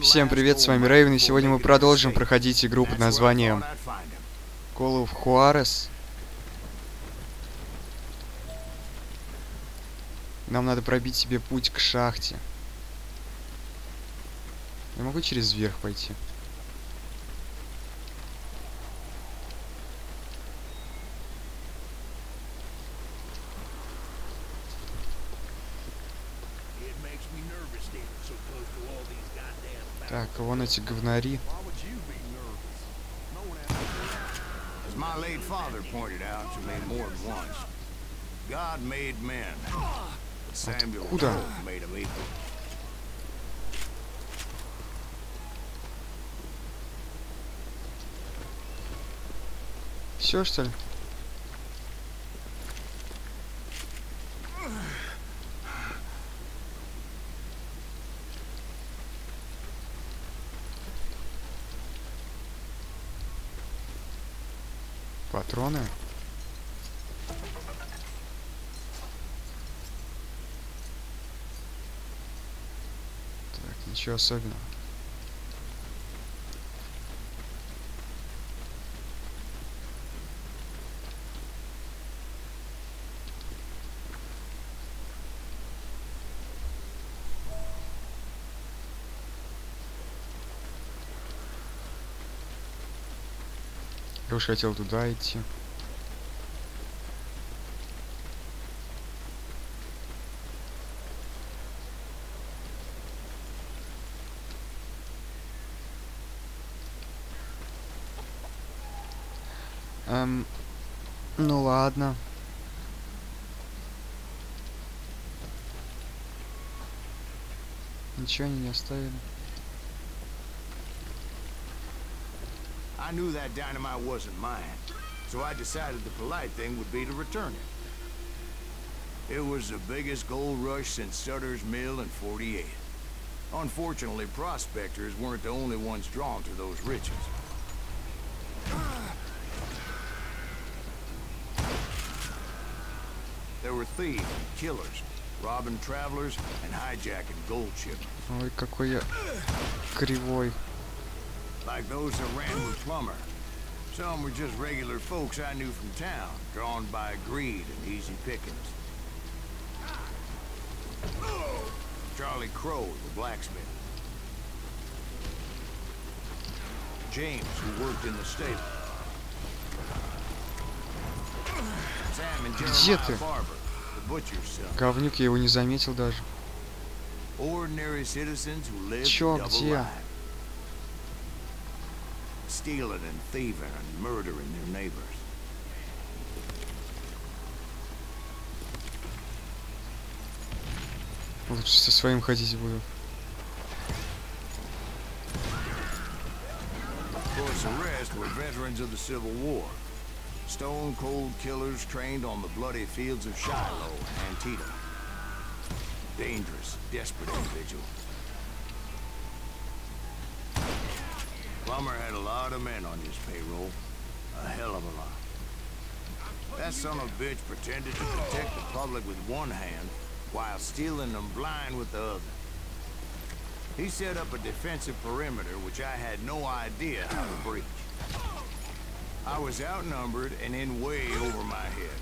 Всем привет, с вами Рейвен, и сегодня мы продолжим проходить игру под названием Call of Juarez. Нам надо пробить себе путь к шахте. Я могу через верх пойти? Так, вон эти говнари. As my late father pointed out to me more than once, God made men, but Samuel Откуда? made them equal. Все что ли? Патроны? Так, ничего особенного. Уж хотел туда идти. Эм, ну ладно. Ничего они не оставили. I knew that dynamite wasn't mine, so I decided the polite thing would be to return it. It was the biggest gold rush since Sutter's Mill in 48. Unfortunately, prospectors weren't the only ones drawn to those riches. There were thieves and killers, robbing travelers and hijacking gold shipments. Ой, какой я кривой. Like those that ran with Plummer. Some were just regular folks I knew from town, drawn by greed and easy pickings. Charlie Crow, the blacksmith. James, who worked in the stable. Sam and Где ты? Jeremiah Barber, the butcher's son. Говнюк, я его не заметил даже. Ordinary citizens who lived Чё, a double где? life. Stealing and thieving and murdering their neighbors. Лучше со своим ходить буду. Of course, the rest were veterans of the Civil War. Stone cold killers trained on the bloody fields of Shiloh and Antietam. Dangerous, desperate individuals. Plummer had a lot of men on his payroll. A hell of a lot. That son of a bitch pretended to protect the public with one hand while stealing them blind with the other. He set up a defensive perimeter which I had no idea how to breach. I was outnumbered and in way over my head,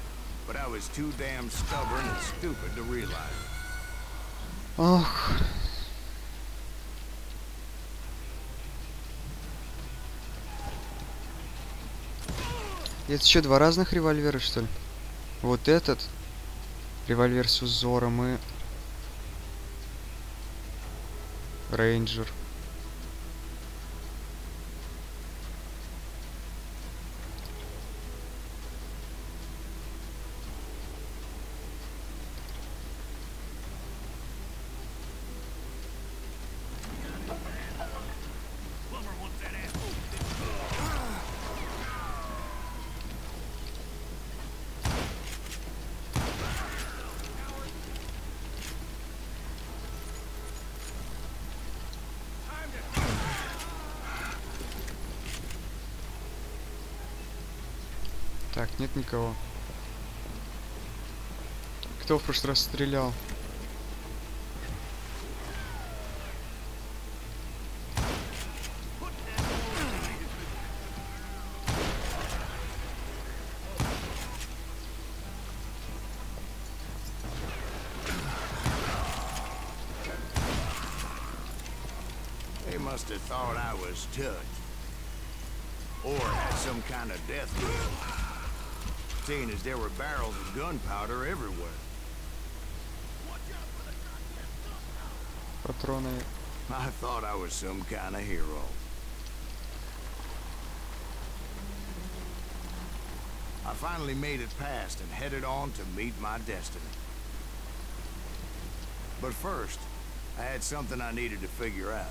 but I was too damn stubborn and stupid to realize it. Ох. Это что, два разных револьвера, что ли? Вот этот револьвер с узором и... Рейнджер. Нет никого. Кто в прошлый раз стрелял? must have thought I was touched. Or had some kind of death wish. Seeing as there were barrels of gunpowder everywhere. Патроны. I thought I was some kind of hero. I finally made it past and headed on to meet my destiny. But first, I had something I needed to figure out.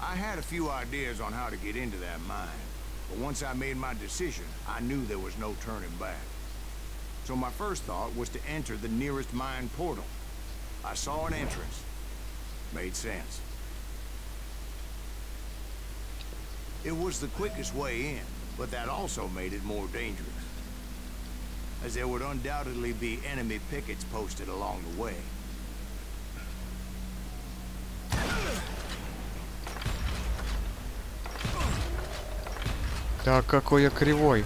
I had a few ideas on how to get into that mine, but once I made my decision, I knew there was no turning back. So my first thought was to enter the nearest mine portal. I saw an entrance. Made sense. It was the quickest way in, but that also made it more dangerous. As there would undoubtedly be enemy pickets posted along the way. Да какой я кривой.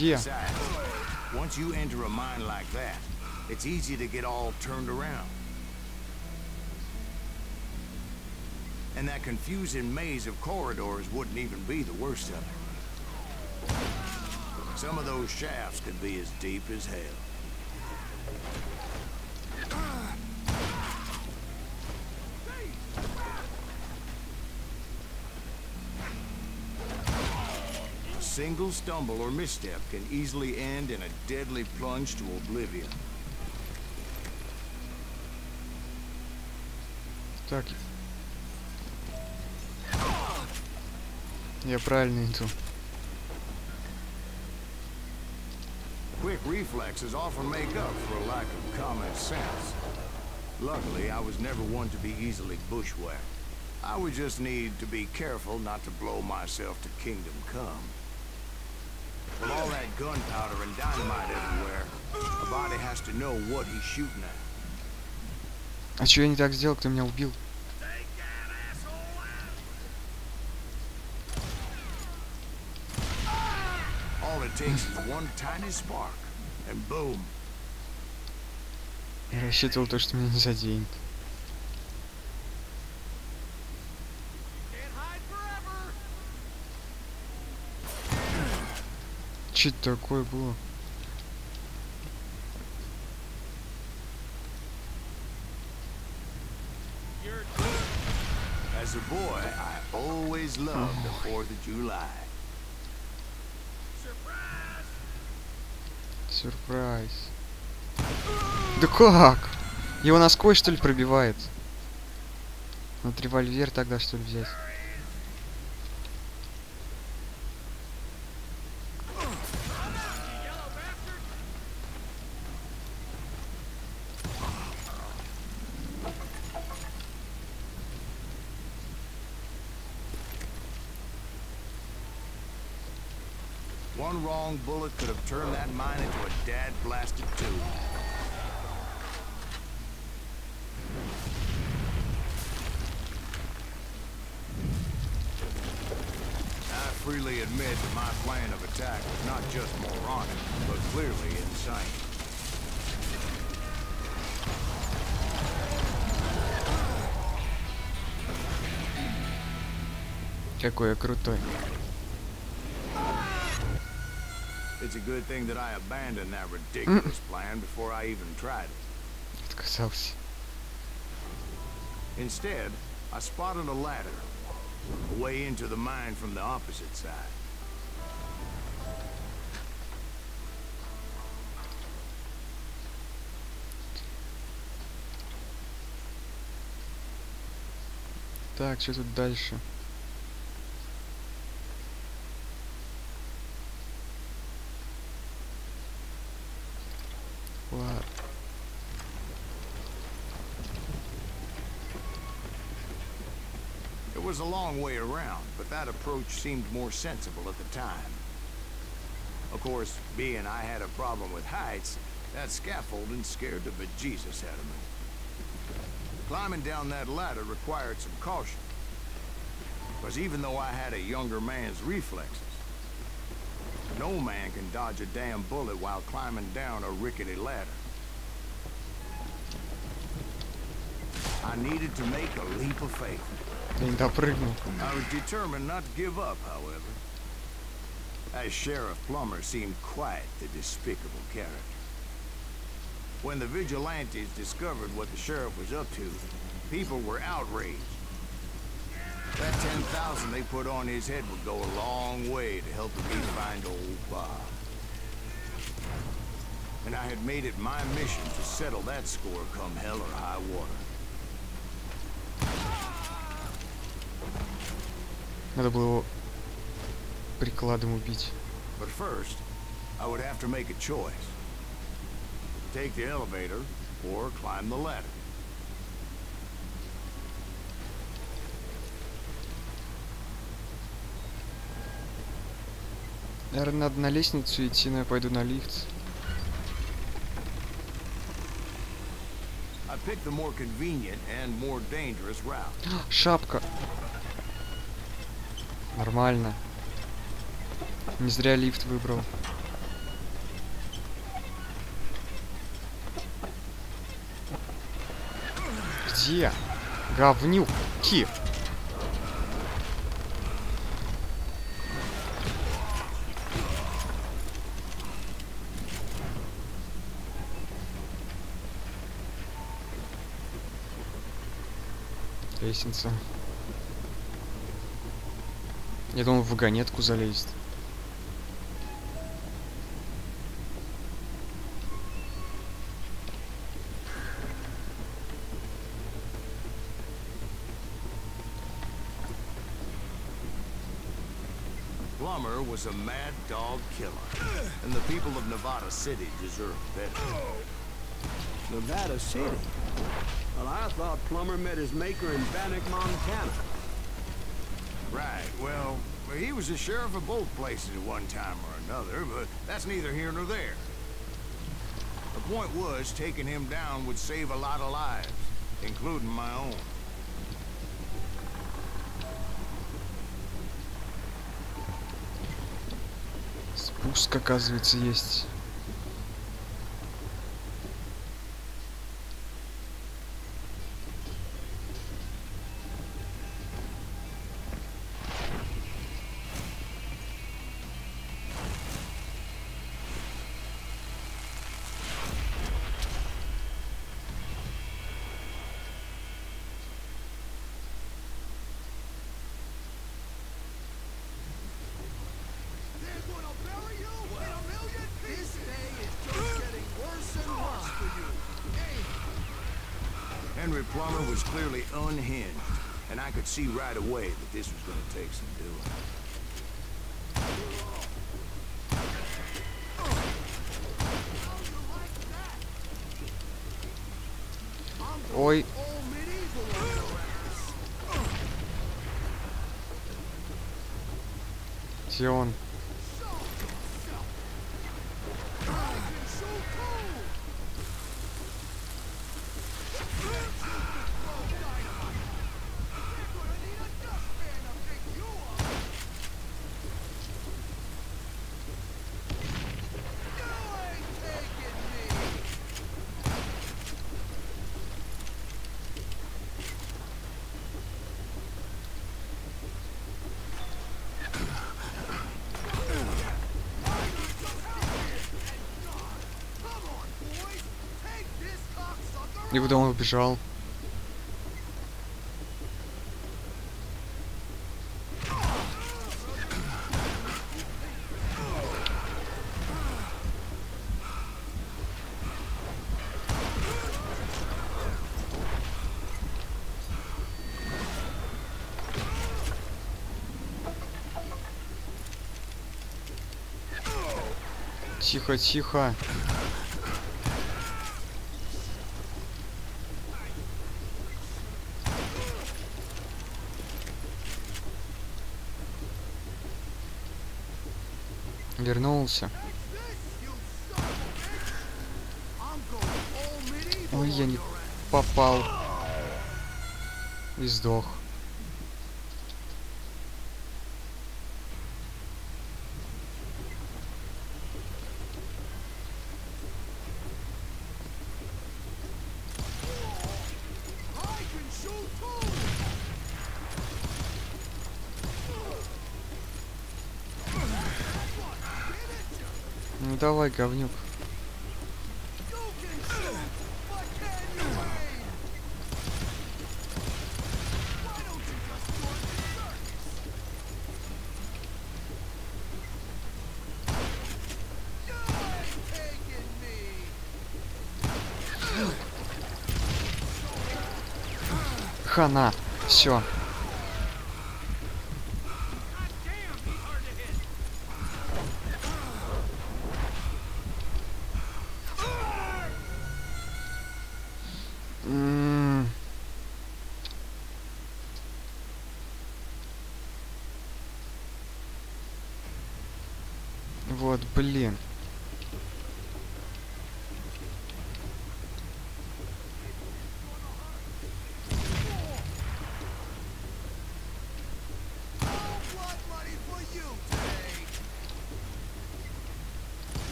Где? Besides, once you enter a mine like that, it's easy to get all turned around. And that confusing maze of corridors wouldn't even be the worst of it. Some of those shafts could be as deep as hell. single stumble or misstep can easily end in a deadly plunge to oblivion. Так. Я правильно иду. Quick reflexes often make up for a lack of common sense. Luckily, I was never one to be easily bushwhacked. I would just need to be careful not to blow myself to kingdom come. With all that gunpowder and dynamite everywhere, a body has to know what he's shooting at. А что я не так сделал, кто меня убил? All it takes is one tiny spark, and boom, Я рассчитывал то, что меня не заденет. Че такое было? As a boy, I always loved the 4th of July. Сюрприз. Да как? Его насквозь что ли пробивает? Вот револьвер тогда что ли взять? could have turned that mine into a dad-blasted tube. I freely admit that my plan of attack was not just moronic, but clearly insane. Какой я крутой. It's a good thing that I abandoned that ridiculous plan before I even tried it. Отказался. Instead, I spotted a ladder, a way into the mine from the opposite side. Так, что тут дальше? Was a long way around, but that approach seemed more sensible at the time. Of course, being I had a problem with heights, that scaffolding scared the bejesus out of me. Climbing down that ladder required some caution. Because even though I had a younger man's reflexes, no man can dodge a damn bullet while climbing down a rickety ladder. I needed to make a leap of faith. Я не допрыгнул. I was determined not to give up, however. As Sheriff Plummer seemed quite the despicable character. When the vigilantes discovered what the sheriff was up to, people were outraged. That 10,000 they put on his head would go a long way to helping me find old Bob. And I had made it my mission to settle that score come hell or high water. Надо было его прикладом убить. But first, I would have to make a choice. Take the elevator or climb the ladder. Наверное, надо на лестницу идти, но я пойду на лифт. I picked the more convenient and more dangerous route. Шапка. Нормально. Не зря лифт выбрал. Где? Говнюки. Лестница. Я думал, в вагонетку залезет. Plummer was a mad dog killer, and the people of Nevada City deserve better. Nevada City? Well, I thought Plummer met his maker in Bannack, Montana. Right, well, he was the sheriff of both places at one time or another, but that's neither here nor there. The point was, taking him down would save a lot of lives, including my own. Спуск, оказывается, есть. Henry Plummer was clearly unhinged, and I could see right away that this was to take some doing. И куда он убежал? Тихо, тихо. Вернулся. Ой, я не попал. И сдох. Давай, говнюк. Хана. Все. М. Вот, блин.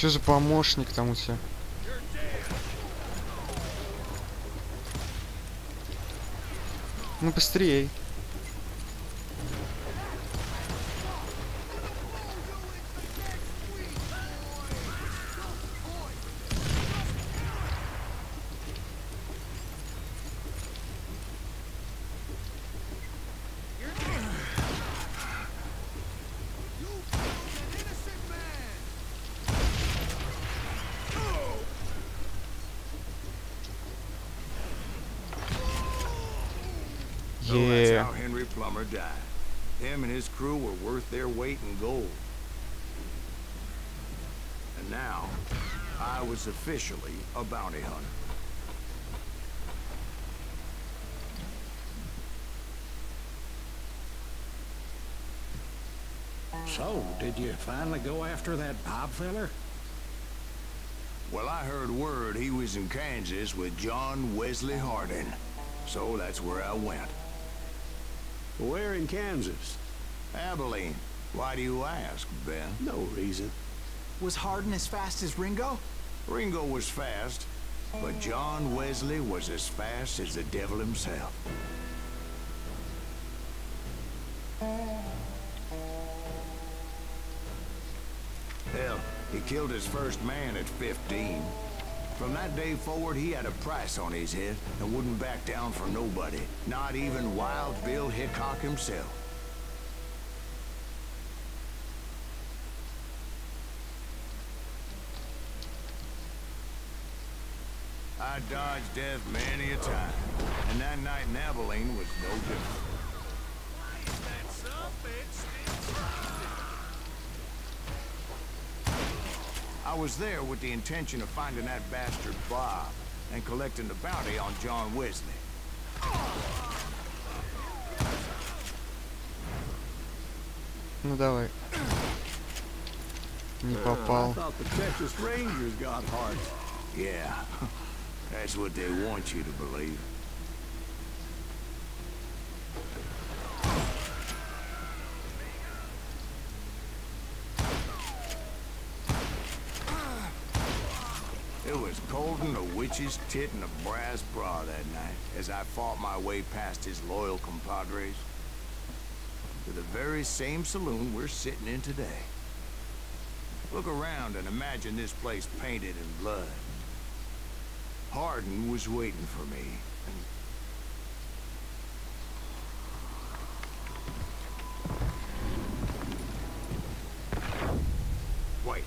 Что за помощник там у тебя? Ну быстрее. So that's Yeah. how Henry Plummer died. Him and his crew were worth their weight in gold. And now, I was officially a bounty hunter. So, did you finally go after that Bob feller? Well, I heard word he was in Kansas with John Wesley Hardin. So that's where I went. Where in Kansas? Abilene. Why do you ask, Ben? No reason. Was Hardin as fast as Ringo? Ringo was fast, but John Wesley was as fast as the devil himself. Hell, he killed his first man at 15. From that day forward, he had a price on his head and wouldn't back down for nobody, not even Wild Bill Hickok himself. I dodged death many a time, and that night in Abilene was no different. I was there with the intention of finding that bastard Bob and collecting the bounty on John Wesley. Ну давай. Не I попал. thought the Texas Rangers got Hardin. Yeah, that's what they want you to believe. In a tit and a brass bra that night as I fought my way past his loyal compadres to the very same saloon we're sitting in today. Look around and imagine this place painted in blood. Hardin was waiting for me. Wait,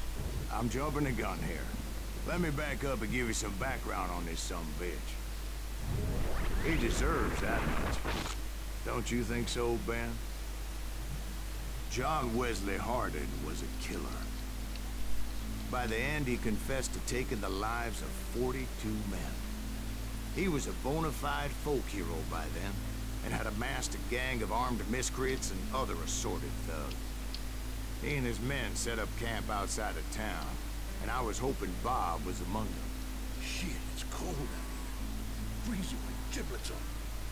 I'm jumping a gun here. Let me back up and give you some background on this a bitch. He deserves that much. Don't you think so, Ben? John Wesley Hardin was a killer. By the end, he confessed to taking the lives of 42 men. He was a bona fide folk hero by then, and had amassed a gang of armed miscreants and other assorted thugs. He and his men set up camp outside of town, and I was hoping Bob was among them. Shit, it's cold out here. Freezing with giblets on.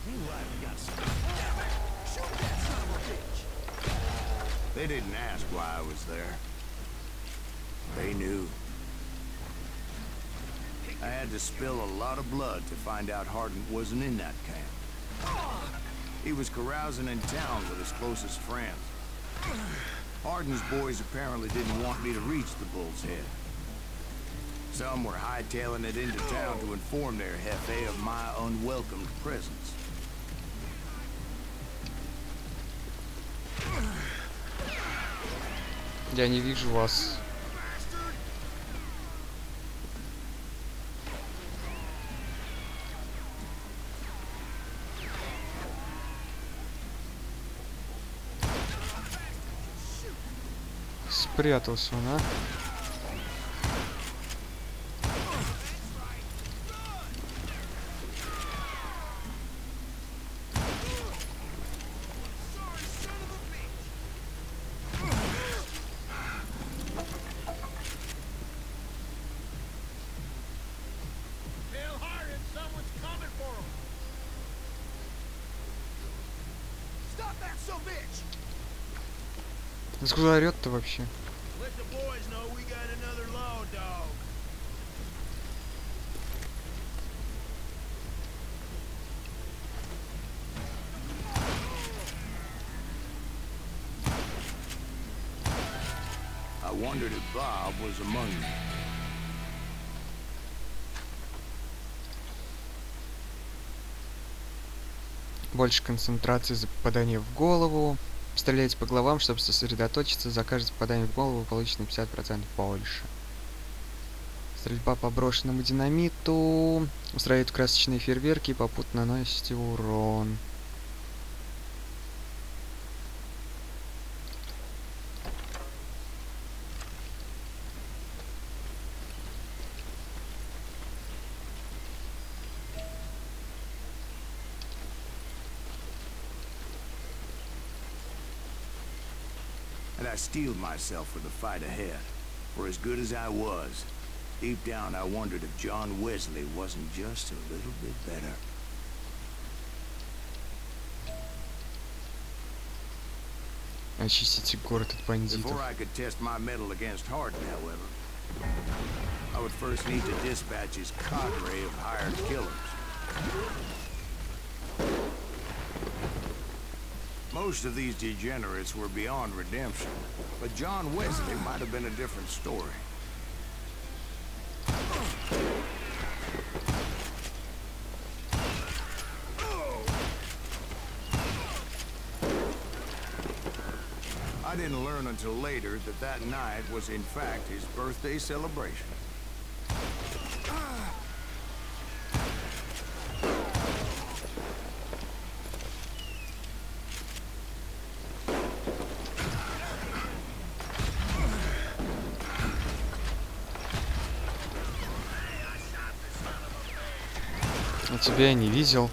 Meanwhile, we got some... Damn it! Shoot that son of a bitch! They didn't ask why I was there. They knew. I had to spill a lot of blood to find out Hardin wasn't in that camp. He was carousing in town with his closest friends. Hardin's boys apparently didn't want me to reach the Bull's Head. Some were hightailing it into town to inform their Hefe of my unwelcomed presence. Я не вижу вас. Спрятался он, а? Wondered if Bob was among them. Больше концентрации за попадание в голову. Стреляйте по головам, чтобы сосредоточиться. За каждое попадание в голову получено 50% больше. Стрельба по брошенному динамиту. Устраивает красочные фейерверки и попутно наносите урон. steeled myself for the fight ahead. For as good as I was, deep down I wondered if John Wesley wasn't just a little bit better. Before I could test my mettle against Hardin, however, I would first need to dispatch his cadre of hired killers. Most of these degenerates were beyond redemption, but John Wesley might have been a different story. I didn't learn until later that that night was in fact his birthday celebration. А тебя я не видел.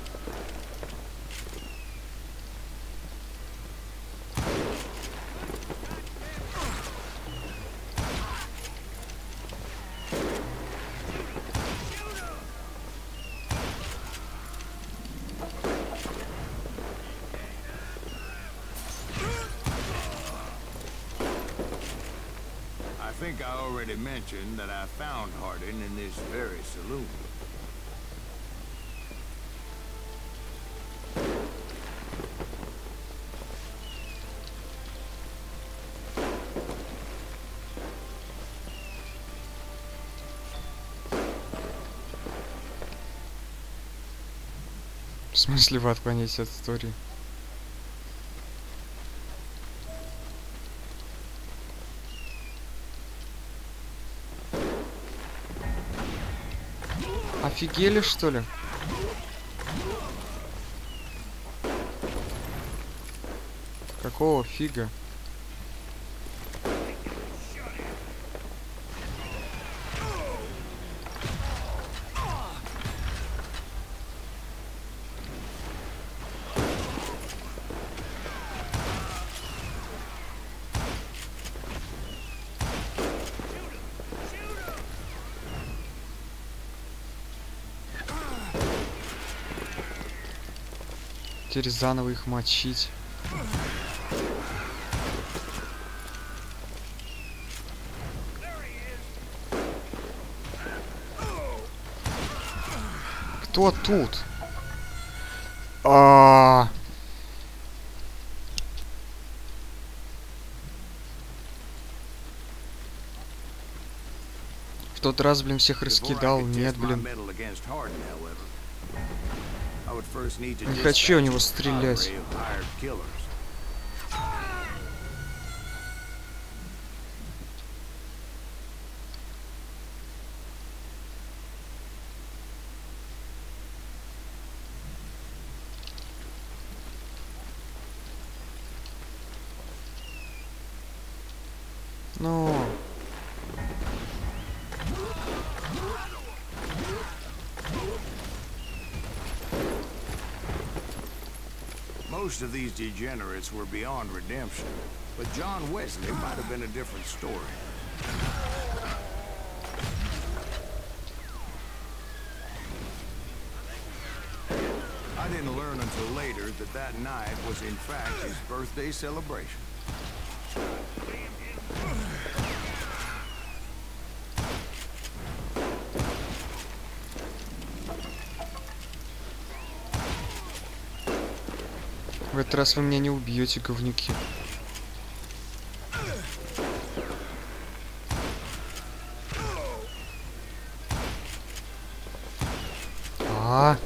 I think I already mentioned that I found Hardin in this very saloon. В смысле вы отклоняетесь от истории? Офигели, что ли? Какого фига? теперь заново их мочить. Кто тут? А -а -а. В тот раз, блин, всех раскидал. Нет, блин. Не хочу у него стрелять. Ну... Most of these degenerates were beyond redemption, but John Wesley might have been a different story. I didn't learn until later that that night was in fact his birthday celebration. этот раз вы меня не убьете, говнюки. А, -а, -а.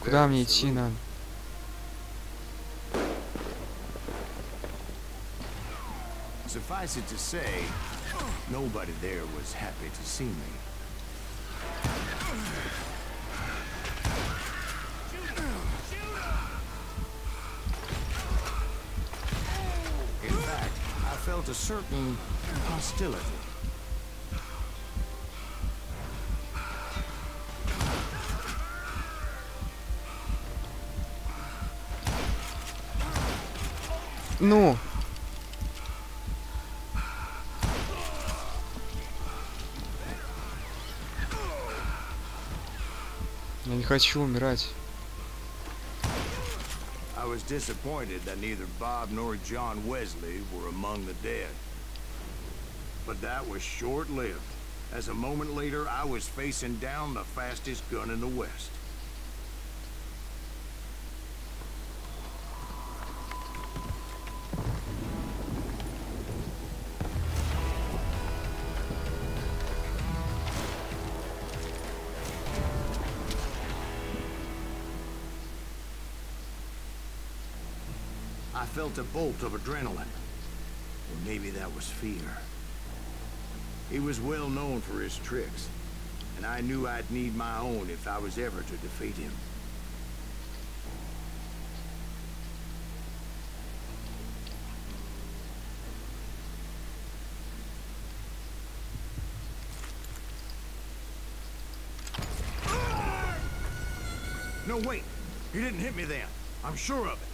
Куда мне идти надо? Suffice it to say, nobody there was happy to see me. In fact, I felt a certain hostility. Ну! Я не хочу умирать. I was disappointed that neither Bob nor John Wesley were among the dead. But that was short-lived, as a moment later I was facing down the fastest gun in the West. Felt a bolt of adrenaline. Or maybe that was fear. He was well known for his tricks, and I knew I'd need my own if I was ever to defeat him. No, wait. He didn't hit me then. I'm sure of it.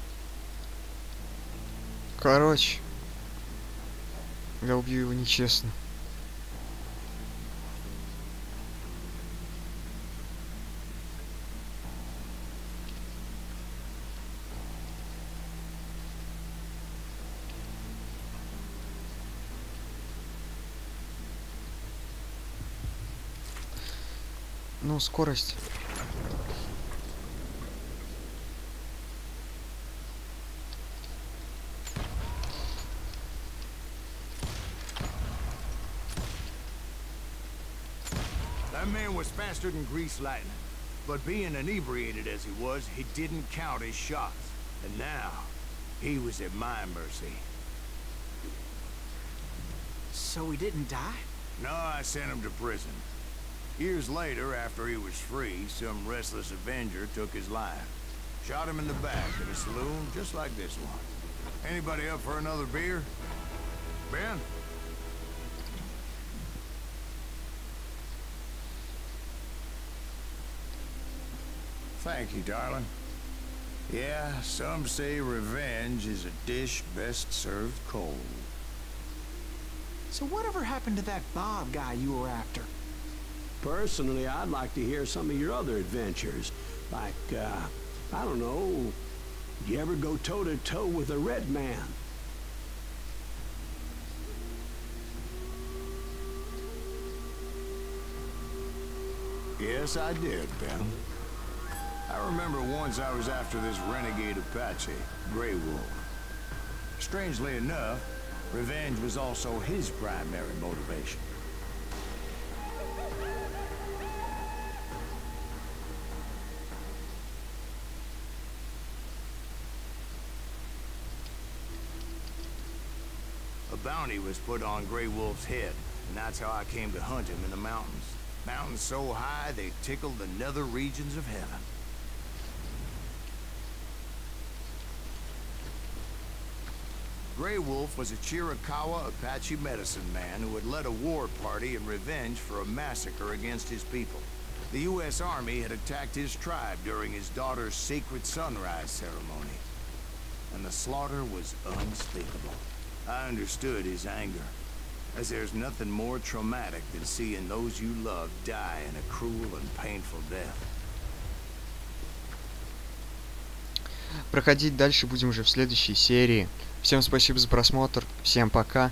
Короче. Я убью его нечестно. Ну, скорость. Was faster than grease lightning. But being inebriated as he was, he didn't count his shots. And now, he was at my mercy. So he didn't die? No, I sent him to prison. Years later, after he was free, some restless avenger took his life. Shot him in the back in a saloon just like this one. Anybody up for another beer? Ben? Thank you, darling. Yeah, some say revenge is a dish best served cold. So whatever happened to that Bob guy you were after? Personally, I'd like to hear some of your other adventures. Like, uh, I don't know, you ever go toe-to-toe with a red man? Yes, I did, Ben. I remember once I was after this renegade Apache, Grey Wolf. Strangely enough, revenge was also his primary motivation. A bounty was put on Grey Wolf's head, and that's how I came to hunt him in the mountains. Mountains so high they tickle the nether regions of heaven. Grey Wolf was a Chiricahua Apache medicine man who had led a war party in revenge for a massacre against his people. The U.S. Army had attacked his tribe during his daughter's sacred sunrise ceremony, and the slaughter was unspeakable. I understood his anger, as there's nothing more traumatic than seeing those you love die in a cruel and painful death. Проходить дальше будем уже в следующей серии. Всем спасибо за просмотр. Всем пока.